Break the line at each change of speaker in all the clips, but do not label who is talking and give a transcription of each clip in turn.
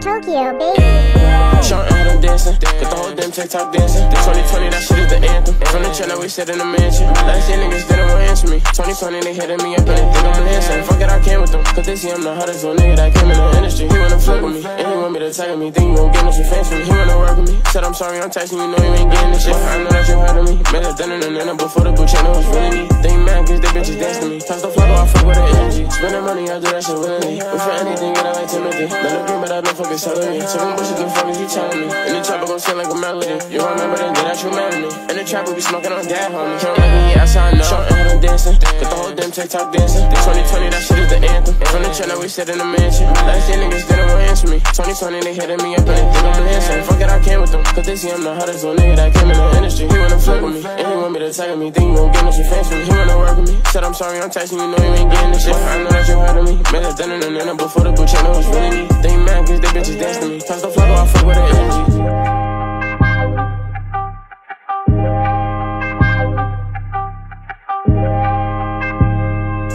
Tokyo, baby.
How them dancing, got the whole damn TikTok dancing. The 2020, that shit is the anthem. From the channel, we sit in the mansion. Last year niggas didn't want to answer me. 2020, they hitting me up and they think I'm dancing. Fuck it, I came with them. Cause they see I'm the hottest little nigga that came in the industry. He wanna flip with me, and he want me to tag me. Think you gon' get no fans from me. He wanna work with me. Said I'm sorry, I'm texting you, know you ain't getting this shit. I know that you heard of me. Made a dinner and then before the boot channel was really me. They mad cause they bitches dancing me. Toss the flow, I fuck with the Spending money, I do that shit willingly. But for anything, get out like Timothy. Let it green, but I don't fucking. So them bushes, the fuck is you telling me? In the trap, I gon' sound like a melody. You remember the day that you met me. In the trap, we be smoking on dad, homie. Can't let me, yes, I know. How them dancing. Got the whole damn TikTok dancing. The 2020, that shit is the anthem. From the channel, we sit in the mansion. Last year, niggas didn't want to answer me. 2020, they hitting me up and they think I'm dancing. Fuck it, I came with see I'm the hottest little nigga that came in the industry. He wanna flip with me. And he want me to tag me. Think you gon' get no fans from me. He wanna work with me. Said I'm sorry, I'm texting you, know you ain't getting this shit. I know that you heard of me. Made a dinner and then before the boot channel was really me. They mad cause they bitches dancing me. Toss the flow, I fuck with the energy.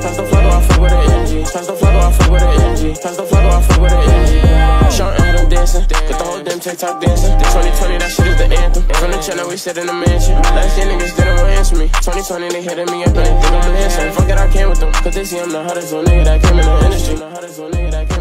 Touch the flow, I fuck with the energy. Touch the flow, I fuck with the energy. TikTok dancing. The 2020, that shit is the anthem. From the channel, we sit in the mansion. Last year niggas didn't want to answer me. 2020, they hitting me up and they think I'm dancing. Fuck it, I came with them. Cause they see I'm the hottest little nigga that came in the industry.